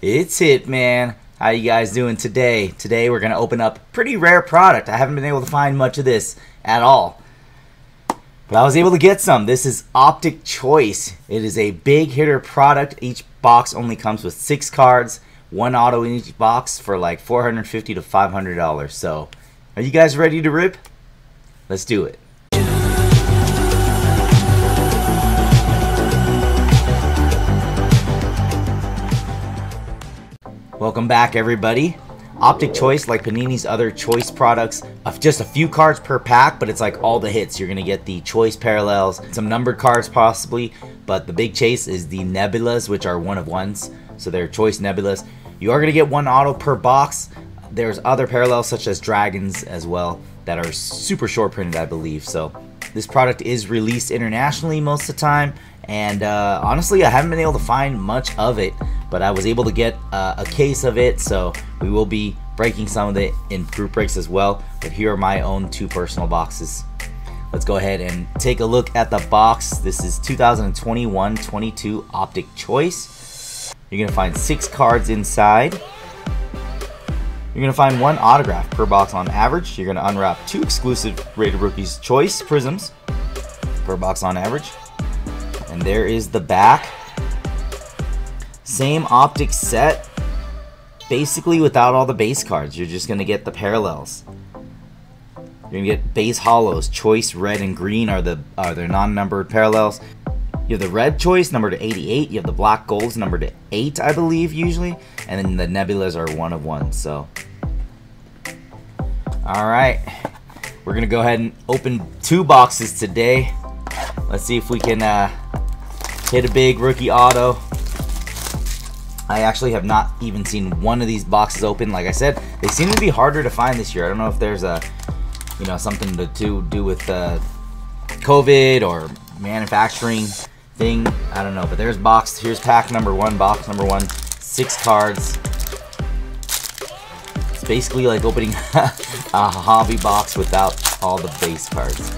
It's Hitman. How you guys doing today? Today we're going to open up pretty rare product. I haven't been able to find much of this at all. But I was able to get some. This is Optic Choice. It is a big hitter product. Each box only comes with six cards, one auto in each box for like 450 to $500. So, are you guys ready to rip? Let's do it. Welcome back, everybody. Optic Choice, like Panini's other Choice products, of just a few cards per pack, but it's like all the hits. You're going to get the Choice parallels, some numbered cards possibly, but the big chase is the Nebulas, which are one of ones. So they're Choice Nebulas. You are going to get one auto per box. There's other parallels, such as Dragons as well, that are super short printed, I believe. So this product is released internationally most of the time, and uh, honestly, I haven't been able to find much of it but I was able to get uh, a case of it, so we will be breaking some of it in group breaks as well. But here are my own two personal boxes. Let's go ahead and take a look at the box. This is 2021-22 Optic Choice. You're gonna find six cards inside. You're gonna find one autograph per box on average. You're gonna unwrap two exclusive Rated Rookies Choice Prisms per box on average. And there is the back. Same optic set, basically without all the base cards. You're just going to get the parallels. You're going to get base hollows. Choice red and green are the are their non-numbered parallels. You have the red choice number to 88. You have the black golds number to 8, I believe, usually. And then the nebulas are one of one. So, all right. We're going to go ahead and open two boxes today. Let's see if we can uh, hit a big rookie auto. I actually have not even seen one of these boxes open. Like I said, they seem to be harder to find this year. I don't know if there's a, you know, something to do, do with uh, COVID or manufacturing thing. I don't know. But there's box. Here's pack number one, box number one, six cards. It's basically like opening a hobby box without all the base cards.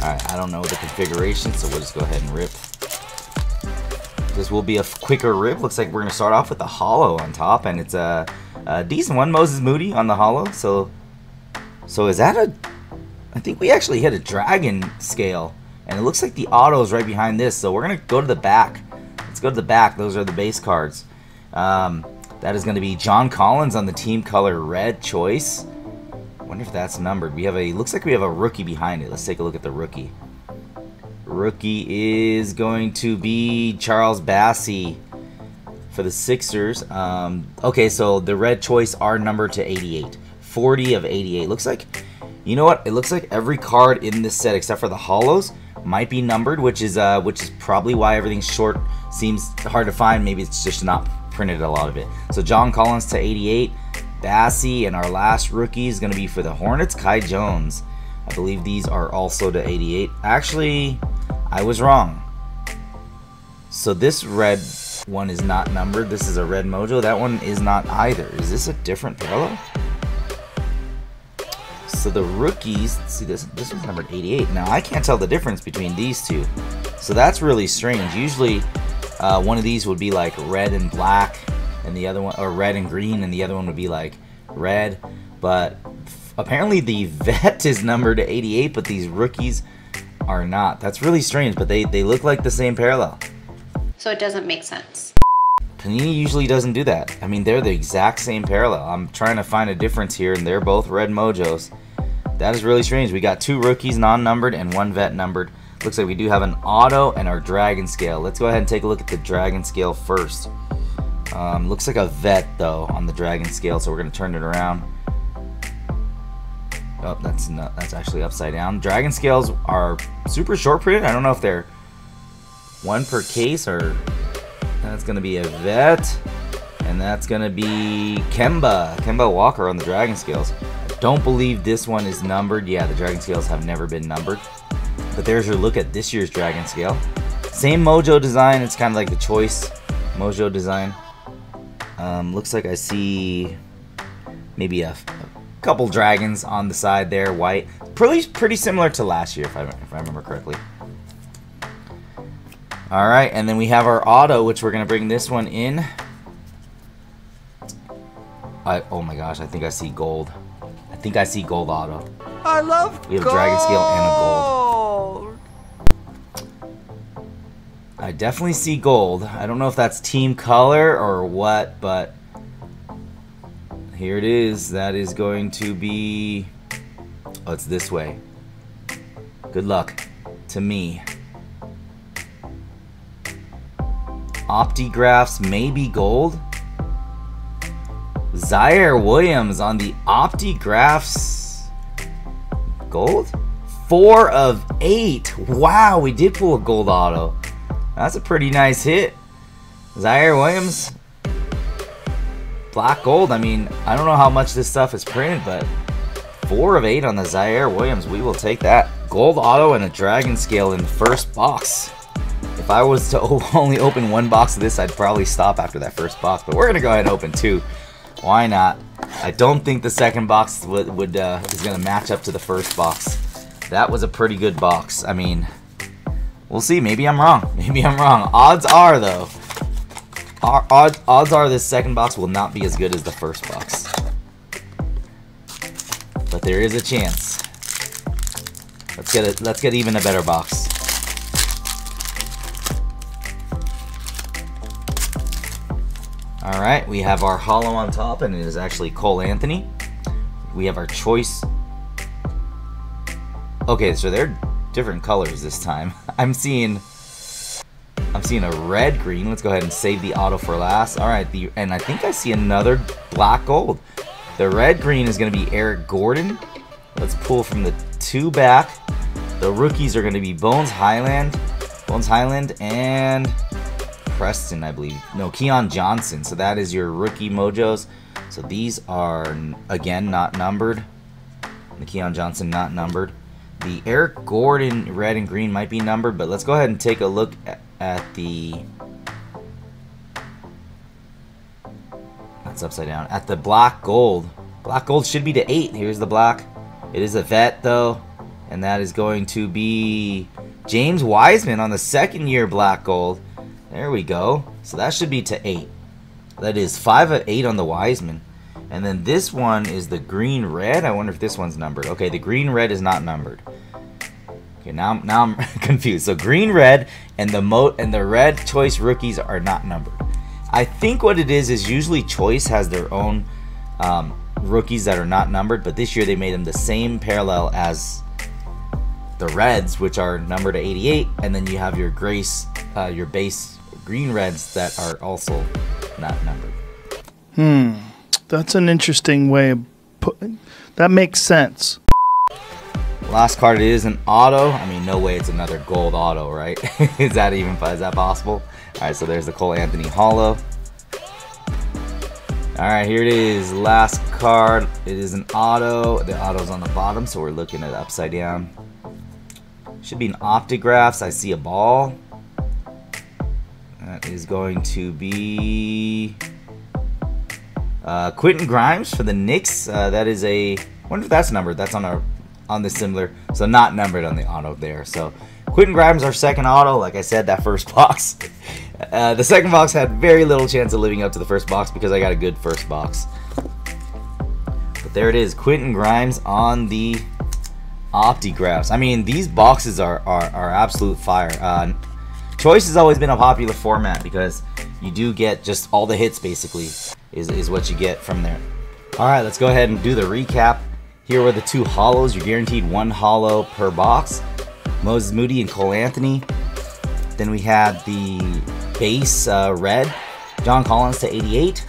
All right, I don't know the configuration, so we'll just go ahead and rip. This will be a quicker rip. Looks like we're to start off with the hollow on top, and it's a, a, decent one. Moses Moody on the hollow. So, so is that a... I think we actually hit a dragon scale, and it looks like the auto is right behind this. So we're to go to the back. Let's go to the back. Those are the base cards. Um, that is going to be John Collins on the team color red choice. wonder if that's numbered. We have a... Looks like we have a rookie behind it. Let's take a look at the rookie. Rookie is going to be Charles Bassey for the Sixers. Um, okay, so the red choice are numbered to 88. 40 of 88. Looks like, you know what? It looks like every card in this set except for the hollows might be numbered, which is uh, which is probably why everything's short seems hard to find. Maybe it's just not printed a lot of it. So John Collins to 88. Bassey and our last rookie is going to be for the Hornets, Kai Jones. I believe these are also to 88. Actually, I was wrong. So this red one is not numbered. This is a red mojo. That one is not either. Is this a different parallel? So the rookies, see this, this one's numbered 88. Now I can't tell the difference between these two. So that's really strange. Usually uh, one of these would be like red and black and the other one, or red and green and the other one would be like red. But apparently the vet is numbered 88, but these rookies are not. That's really strange, but they, they look like the same parallel. So it doesn't make sense. Panini usually doesn't do that. I mean, they're the exact same parallel. I'm trying to find a difference here, and they're both red mojos. That is really strange. We got two rookies non-numbered and one vet numbered. Looks like we do have an auto and our dragon scale. Let's go ahead and take a look at the dragon scale first. Um, looks like a vet, though, on the dragon scale, so we're going to turn it around. Oh, that's not, that's actually upside down. Dragon scales are super short printed. I don't know if they're one per case or that's gonna be a vet, and that's gonna be Kemba, Kemba Walker on the dragon scales. I don't believe this one is numbered. Yeah, the dragon scales have never been numbered. But there's your look at this year's dragon scale. Same Mojo design. It's kind of like the choice Mojo design. Um, looks like I see maybe a, couple dragons on the side there, white. Pretty, pretty similar to last year, if I, if I remember correctly. All right, and then we have our auto, which we're going to bring this one in. I, oh my gosh, I think I see gold. I think I see gold auto. I love We have a dragon scale and a gold. I definitely see gold. I don't know if that's team color or what, but here it is. That is going to be. Oh, it's this way. Good luck to me. Optigraphs maybe gold. Ziaire Williams on the Optigraphs gold? Four of eight. Wow, we did pull a gold auto. That's a pretty nice hit. Ziaire Williams. Black gold. I mean, I don't know how much this stuff is printed, but four of eight on the Ziaire Williams. We will take that. Gold auto and a dragon scale in the first box. If I was to only open one box of this, I'd probably stop after that first box. But we're going to go ahead and open two. Why not? I don't think the second box would, would uh, is going to match up to the first box. That was a pretty good box. I mean, we'll see. Maybe I'm wrong. Maybe I'm wrong. Odds are, though, odds, are this second box will not be as good as the first box. But there is a chance. Let's get it. Let's get even a better box. All right, we have our hollow on top, and it is actually Cole Anthony. We have our choice. Okay, so they're different colors this time. I'm seeing, I'm seeing a red green. Let's go ahead and save the auto for last. All right, the and I think I see another black gold. The red green is going to be Eric Gordon. Let's pull from the two back. The rookies are going to be Bones Hyland, Bones Hyland, and Preston, I believe. No, Keon Johnson. So that is your rookie mojos. So these are, again, not numbered. The Keon Johnson not numbered. The Eric Gordon red and green might be numbered, but let's go ahead and take a look at, at the... That's upside down. At the black gold. Black gold should be to 8. Here's the black. It is a vet, though. And that is going to be James Wiseman on the second year black gold. There we go. So that should be to 8. That is 5 of 8 on the Wiseman. And then this one is the green red. I wonder if this one's numbered. Okay, the green red is not numbered. Okay, now, now I'm confused. So green red and the mo and the red choice rookies are not numbered. I think what it is is usually choice has their own um, rookies that are not numbered, but this year they made them the same parallel as the reds, which are numbered to 88, and then you have your grace, uh, your base green reds that are also not numbered. Hmm, that's an interesting way of putting. That makes sense. Last card is an auto. I mean, no way it's another gold auto, right? is that even is that possible? All right, so there's the Cole Anthony Hollow. All right, here it is. Last card. It is an auto. The auto's on the bottom, so we're looking at upside down. Should be an Optigraphs. I see a ball. That is going to be uh, Quentin Grimes for the Knicks. Uh, that is a. I wonder if that's numbered. That's on our on the similar. So not numbered on the auto there. So Quentin Grimes, our second auto. Like I said, that first box. Uh, the second box had very little chance of living up to the first box because I got a good first box. But there it is, Quentin Grimes on the Optigraphs. I mean, these boxes are, are, are absolute fire. Uh, Choice has always been a popular format because you do get just all the hits basically is, is what you get from there. Alright, let's go ahead and do the recap. Here were the two hollows. You're guaranteed one hollow per box. Moses Moody and Cole Anthony. Then we had the base uh, red, John Collins to 88.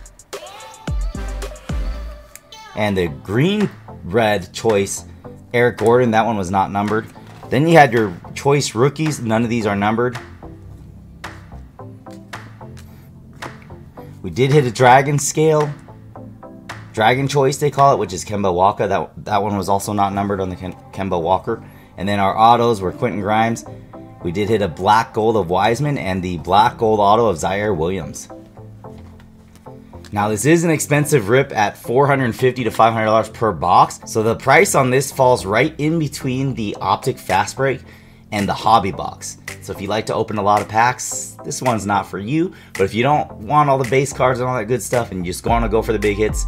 And the green red choice, Eric Gordon. That one was not numbered. Then you had your choice rookies. None of these are numbered. We did hit a dragon scale. Dragon choice they call it, which is Kemba Walker. That that one was also not numbered on the Kemba Walker. And then our autos were Quentin Grimes. We did hit a black gold of Wiseman and the black gold auto of Ziaire Williams. Now this is an expensive rip at $450 to $500 per box. So the price on this falls right in between the Optic Fast Break and the Hobby Box. So if you like to open a lot of packs, this one's not for you. But if you don't want all the base cards and all that good stuff and you just want to go for the big hits,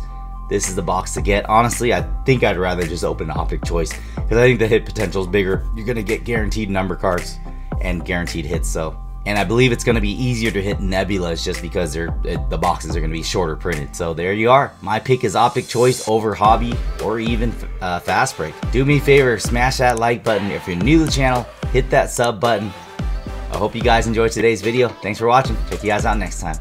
this is the box to get. Honestly, I think I'd rather just open Optic Choice because I think the hit potential is bigger. You're gonna get guaranteed number cards and guaranteed hits. So, and I believe it's gonna be easier to hit Nebulas just because they're the boxes are gonna be shorter printed. So there you are. My pick is Optic Choice over Hobby or even uh, Fast Break. Do me a favor, smash that like button. If you're new to the channel, hit that sub button. I hope you guys enjoyed today's video. Thanks for watching. Check you guys out next time.